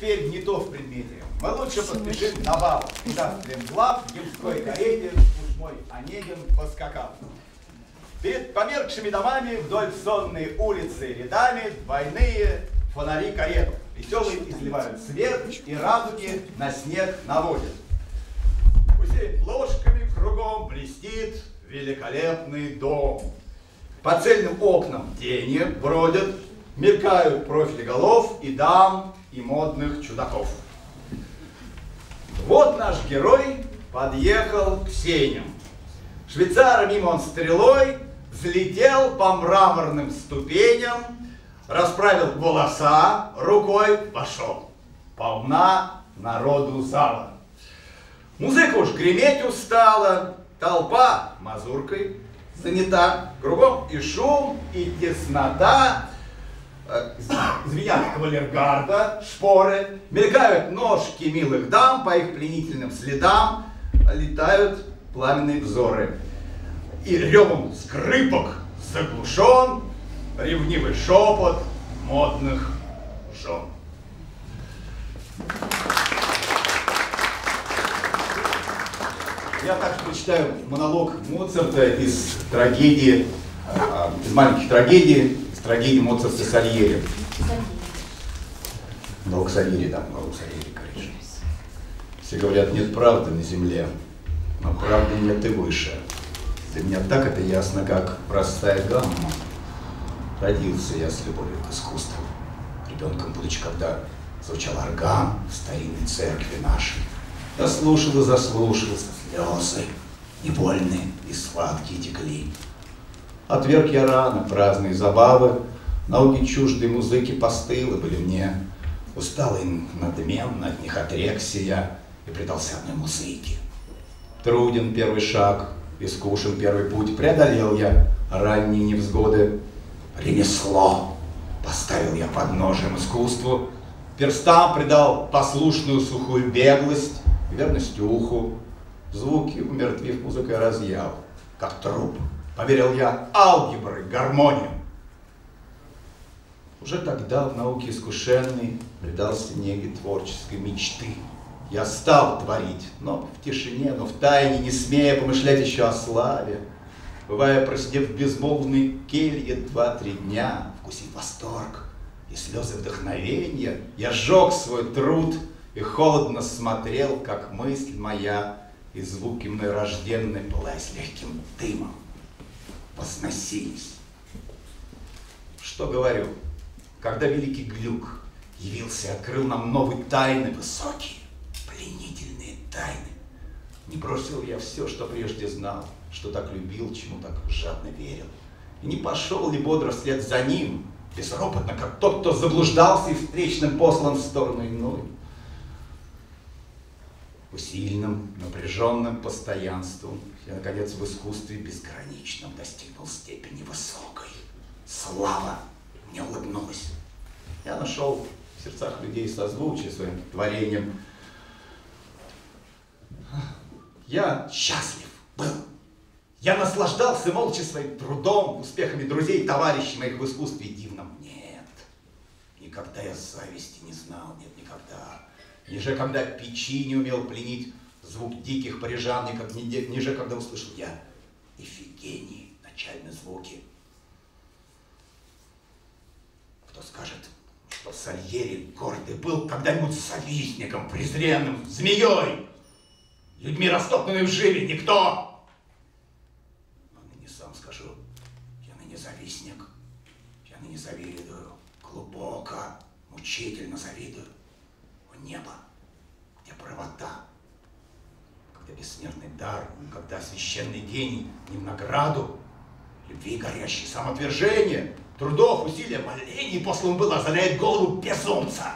теперь не то в предмете. Мы лучше поспешим на бал. Куда стремглав, в гимской карете, уж мой Онегин поскакал. Перед померкшими домами вдоль сонной улицы рядами двойные фонари карет. Веселые изливают свет и радуги на снег наводят. Усеян ложками кругом блестит великолепный дом. По цельным окнам тени бродят, мелькают профили голов и дам, и модных чудаков. Вот наш герой подъехал к сеням. Швейцара мимо он стрелой взлетел по мраморным ступеням, расправил волоса, рукой пошел. Полна народу зала. Музыка уж греметь устала, толпа мазуркой занята, кругом и шум, и теснота, звенят кавалергарда, шпоры, мелькают ножки милых дам, по их пленительным следам. Летают пламенные взоры. И ревом скрипок заглушен ревнивый шепот модных жен. Я также прочитаю монолог Моцарта из трагедии, а, из маленьких трагедий, из трагедии Моцарта Сальери. Монолог Сальери, да, монолог Сальери, конечно. Все говорят, нет правды на земле, но правды нет и выше. Для меня так это ясно, как простая гамма. Родился я с любовью к искусству. Ребенком будучи, когда звучал орган в старинной церкви нашей. Я слушал и заслушался, слезы невольные и сладкие текли. Отверг я рано праздные забавы, науки чуждой музыки постылы были мне. Устал и надменно от них отрекся я и предался одной музыке. Труден первый шаг, Искушен первый путь, преодолел я ранние невзгоды. Ремесло поставил я под ножем искусству, Перстам придал послушную сухую беглость, Верность уху, звуки умертвив музыкой разъял, Как труп поверил я алгебры, гармонию. Уже тогда в науке искушенный Предался неге творческой мечты — я стал творить, но в тишине, но в тайне, не смея помышлять еще о славе. Бывая, просидев в безмолвной келье два-три дня, вкусив восторг и слезы вдохновения, я сжег свой труд и холодно смотрел, как мысль моя и звуки мной рожденной, пылаясь легким дымом, возносились. Что говорю, когда великий глюк явился и открыл нам новый тайны высокий, пленительные тайны. Не бросил я все, что прежде знал, что так любил, чему так жадно верил. И не пошел ли бодро вслед за ним, безропотно, как тот, кто заблуждался и встречным послан в сторону иной. Усиленным, напряженным постоянством я, наконец, в искусстве безграничном достигнул степени высокой. Слава мне улыбнулась. Я нашел в сердцах людей созвучие своим творением – я счастлив был. Я наслаждался молча своим трудом, успехами друзей, товарищей моих в искусстве дивном. Нет, никогда я зависти не знал, нет, никогда. Ниже, когда печи не умел пленить звук диких парижан, ниже, когда услышал я Ифигении, начальные звуки. Кто скажет, что Сальери гордый был когда-нибудь завистником, презренным, змеей, людьми растоптанными в живе, никто. Но ныне сам скажу, я ныне завистник, я ныне завидую, глубоко, мучительно завидую. У неба, когда бессмертный дар, когда священный гений не в награду, любви горящий самоотвержение, трудов, усилия, молений послан был, озаряет голову безумца.